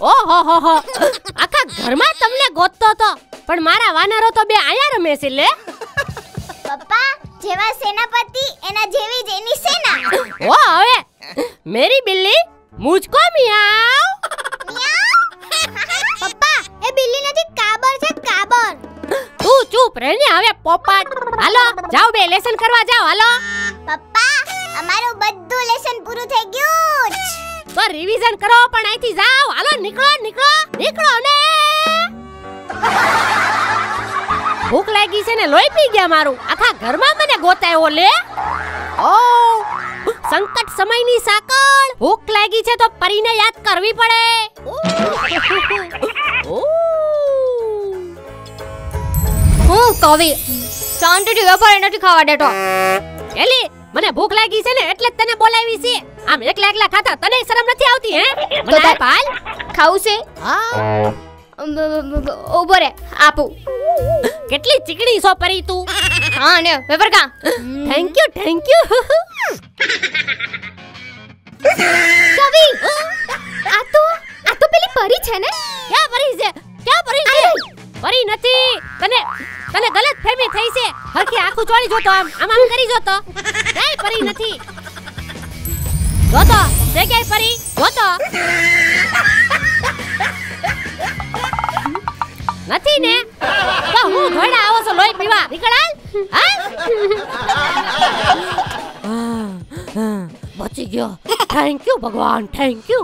ઓહો હો હો. આખા ઘરમાં તમને ગોતતો તો પણ મારા વાનરો તો બે આયા રમે છે લે. પપ્પા જેવા સેનાપતિ એના જેવી જ એની સેના. ઓ હવે. મેરી બિલ્લી મુझको મિયાવ. પપ્પા એ બિલ્લી નથી કાબર છે કાબર. તું ચૂપ રહે ને હવે પોપટ. હાલો જાઓ બે લેસન કરવા જાઓ હાલો. પપ્પા અમારું બધું લેસન પૂરું થઈ ગયું છે. તો રિવિઝન કરો પણ અહીંથી જાઓ. હાલો નીકળો નીકળો નીકળો ને ભૂખ લાગી છે ને લોહી પી ગયા મારું. આખા ઘરમાં મને ગોતાયો લે. ઓ સંકટ સમયની સાકળ. ભૂખ લાગી છે તો પરીને યાદ કરવી પડે. હું કવિ શાંતિથી વેપાર નથી ખાવા દેતો. એલી મને ભૂખ લાગી છે ને એટલે જ તને બોલાવી છે. આમ એકલા એકલા ખાતા તને શરમ નથી આવતી હે? મને તાર- આપ ખાવું છે? હા. ઊભો રે આપું. કેટલી ચીકણી છો પરી તું. હા ને વેપાર કા થેન્ક યુ થેન્ક યુ કવિ આ તો આ તો પેલી પરી છે ને? ક્યાં પરી છે? ક્યાં પરી છે? પરી નથી. તને તને ગલત ફેમી થઈ છે. હરખી આખું ચોળી જોતો આમ આમ આમ કરી જોતો. ક્યાંય પરી નથી. જોતો તે ક્યાંય પરી જોતો નથી ને? તો હું ધોઈડા આવો છો લોહી પીવા. નીકળ હાલ હાલ બચી ગયો. થેન્ક યુ ભગવાન. થેન્ક યુ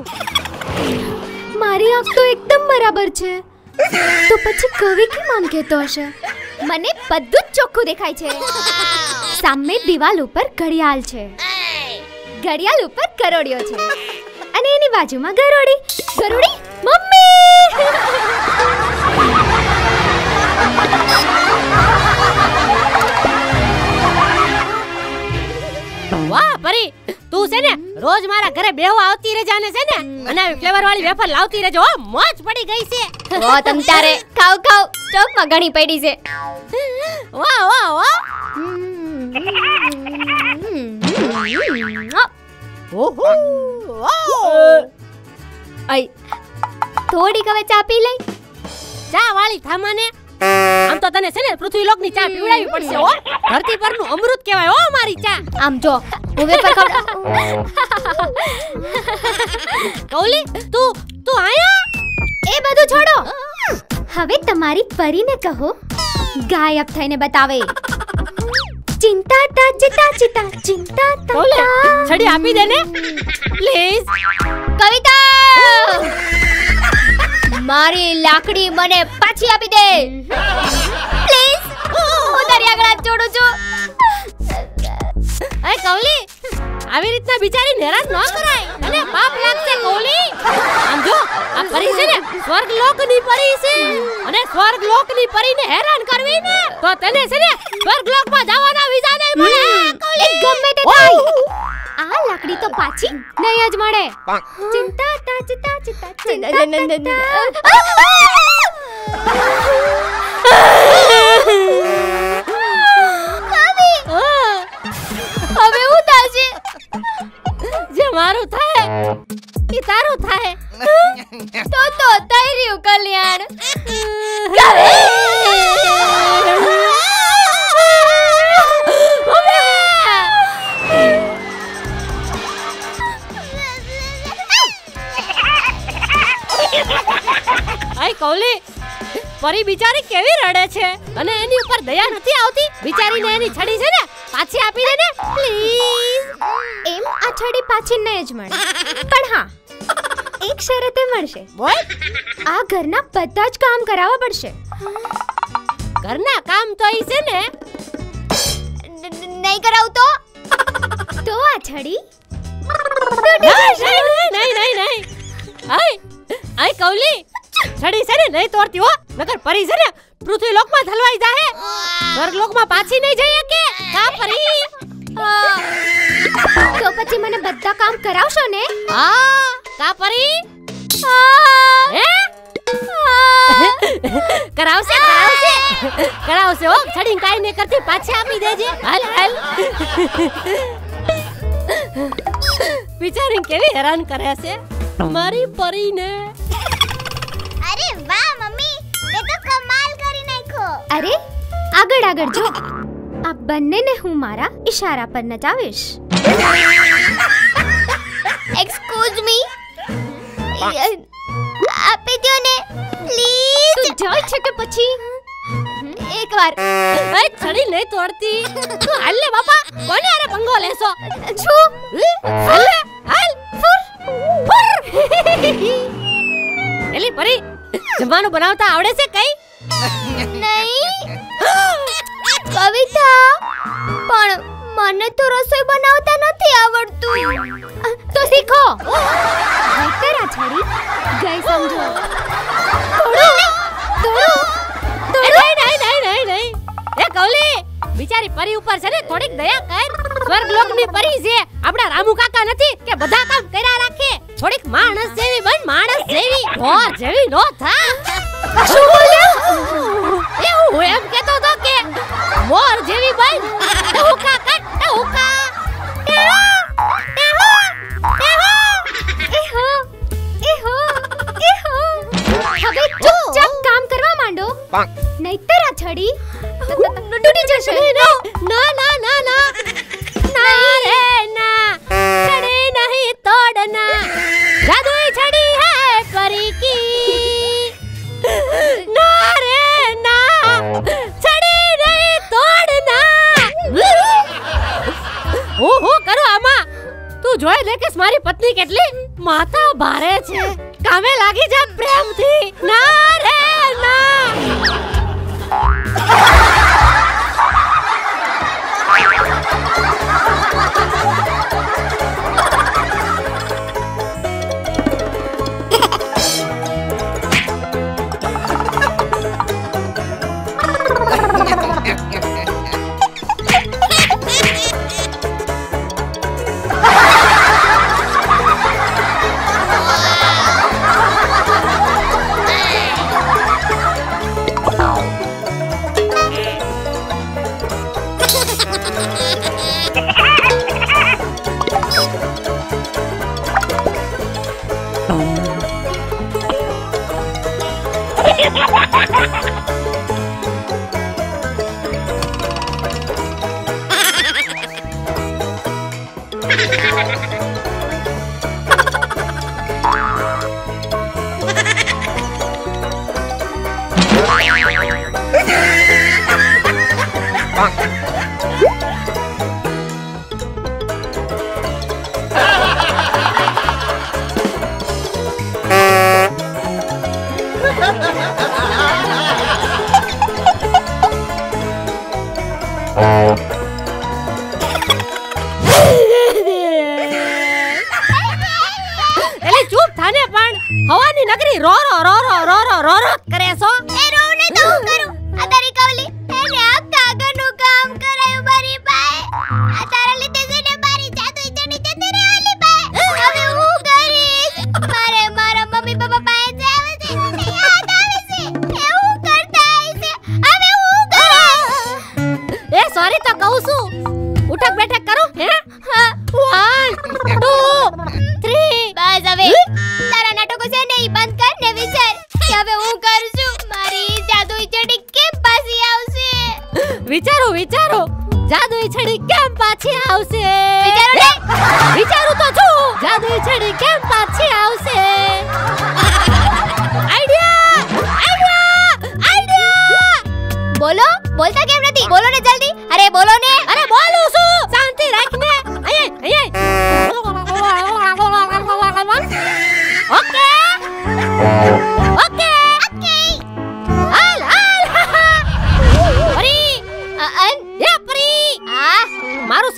મારી આંખ તો એકદમ બરાબર છે. તો પછી કવિ કેમ આમ કહેતો હશે? મને બધું જ ચોખ્ખું દેખાય છે. સામે દિવાલ ઉપર ઘડિયાળ છે. ઘડિયાળ ઉપર કરોડિયો છે. અને એની બાજુમાં ગરોડી. ગરોડી મમ્મી! વાહ પરી! તું છે ને રોજ મારા ઘરે બેહો આવતી રહેજે અને છે ને અને ફ્લેવર વાળી વેફર લાવતી રહેજો મોજ પડી ગઈ છે. ઓ તમ તારે ખાવ ખાવ સ્ટોકમાં ઘણી પડી છે. વાહ વાહ વાહ. થોડીક હવે ચા પી લઈ. ચા વાળી થામાને આમ તો તને છે ને પૃથ્વીલોકની ચા પીવડાવી પડશે હો. ધરતી પરનું અમૃત કહેવાય હો મારી ચા. આમ જો વેફર ખાવ કૌલી તું તું આયા? એ બધું છોડો. હવે તમારી પરીને કહો ગાયબ થઈને બતાવે. ચિંતા તા ચિતા ચિતા ચિંતા તા તા. છડી આપી દે ને. પ્લીઝ. કવિતા! મારી લાકડી મને પાછી આપી દે. પ્લીઝ હું તારી આગળ જોડું છું. એ કવલી આવી રીતના બિચારી હેરાન ન કરાય. પાપ લાગશે કોલી આમ જો આ પરી છે ને સ્વર્ગ લોકની પરી છે. અને સ્વર્ગ લોકની પરીને હેરાન કરવી ને તો તને છે ને સ્વર્ગ લોકમાં જવાના વિઝા નહીં મળે. કોલી ગમે તે થાય. આ લાકડી તો પાછી નહીં જ મળે. ચિંતા તા ચિંતા ચિંતા ચિંતા તા મારું થાય? એ તારું થાય? તો તો થઈ કલ્યાણ. આઈ કૌલી, પરી બિચારી કેવી રડે છે? અને એની ઉપર દયા નથી આવતી? બિચારીને એની છડી છે ને, પાછી આપી દે ને પ્લીઝ છડી પાછી નહીં જ મળે. પણ હા એક શરતે મળશે. બોલ. આ ઘરના બધા જ કામ કરાવવા પડશે. ઘરના કામ તો ઈ છે ને. નહીં કરાવ તો? તો આ છડી? નહીં નહીં નહીં આય આઈ કૌલી. છડી છે ને નહીં તોડતી હો. નકર પરી છે ને પૃથ્વી લોકમાં થલવાઈ જાહે. સ્વર્ગ લોકમાં પાછી નહીં જઈએ કે? કા પરી? તો પછી મને બધા કામ કરાવશો ને? હા કા પરી? કરાવશે કરાવશે. કરાવશે ઓ છડી કાઈ ને કરતી પાછી આપી દેજે. હાલ હાલ. બિચારી કેવી હેરાન કરે છે? મારી પરીને. અરે વાહ મમ્મી. તે તો કમાલ કરી નાખ્યો અરે આગળ આગળ જો. આ બંનેને હું મારા ઈશારા પર નચાવીશ. એક્સક્યુઝ મી આપી દ્યો ને પ્લીઝ તું જાય છે કે પછી? એકવાર એ છડી નહીં તોડતી. તું હાલ લે બાપા કોને આરે પંગો લેશો? છું? હાલ હાલ ફુર ફુર. એલી પરી જમવાનું બનાવતા આવડે છે કઈ? નહીં. કવિતા પણ મને તો રસોઈ બનાવતા નથી આવડતું. તો શીખો. કરા છડી ગઈ સમજો. બિચારી પરી ઉપર છે ને થોડીક દયા કર. સ્વર્ગ લોકની પરી છે. આપણા રામુ કાકા નથી કે બધા કામ કર્યા રાખે. થોડીક માણસ જેવી બન માણસ જેવી ઘોર જેવી નો થા. શું બોલ્યો? માથા ભારે છે. કામે લાગી જા પ્રેમથી. ના Bonk. હવાની નગરી ro ro ro ro ro ro ro કરે છો. house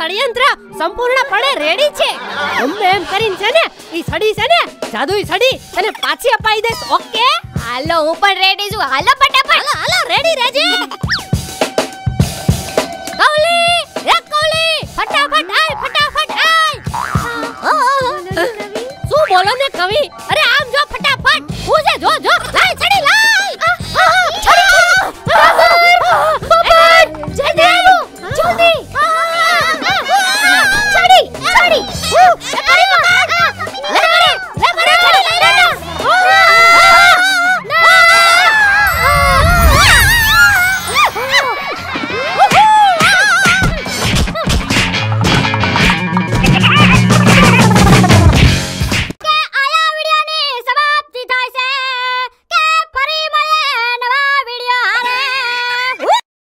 ષડયંત્ર સંપૂર્ણપણે રેડી છે ગમે એમ કરીને છે ને ઈ સડી છે ને જાદુઈ સડી અને પાછી અપાઈ દેસ ઓકે હાલો હું પણ રેડી છું હાલો ફટાફટ હાલો હાલો રેડી રહેજે કૌલી એ કૌલી ફટાફટ આય ફટાફટ આય શું બોલો ને કવિ અરે આમ જો ફટાફટ હું છે જો જો લાય છડી લાય